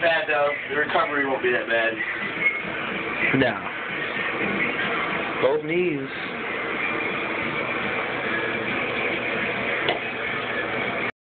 bad though. The recovery won't be that bad. No. Both knees.